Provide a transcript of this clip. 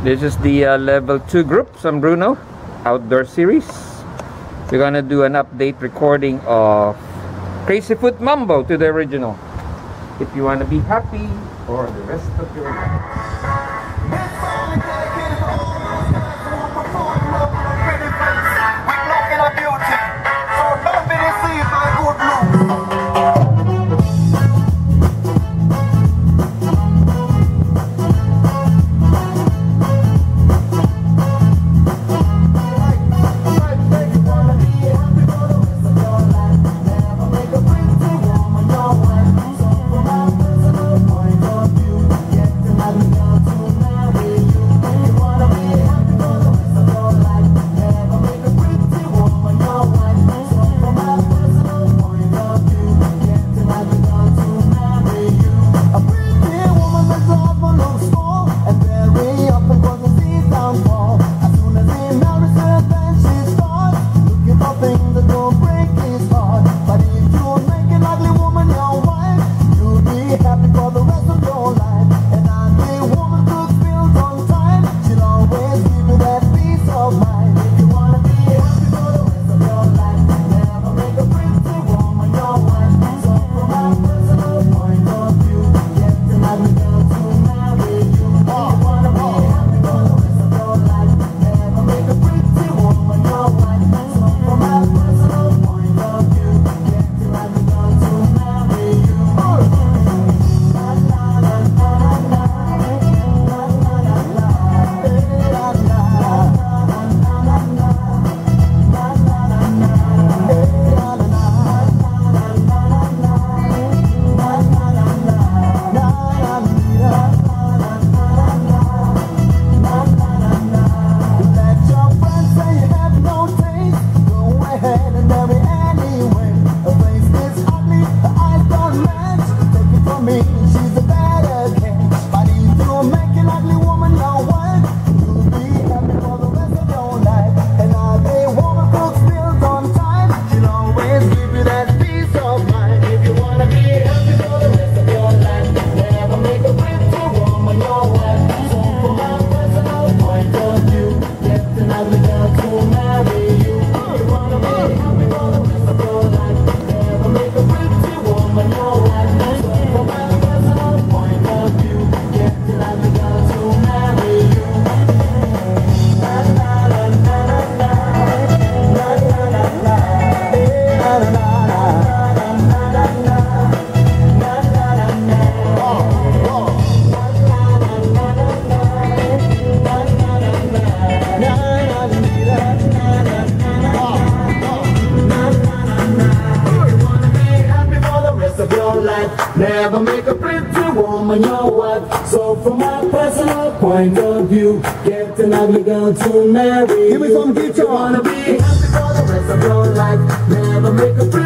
This is the uh, level 2 group, San Bruno outdoor series. We're gonna do an update recording of Crazy Foot Mambo to the original. If you wanna be happy for the rest of your life. Never make a pretty woman your wife. So from my personal point of view, get an ugly girl to marry. You. Give me some guitar. You wanna be happy for the rest of your life. Never make a